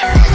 last